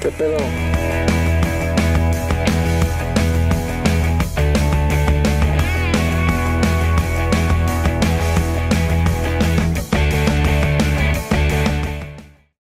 ¿Qué pedo?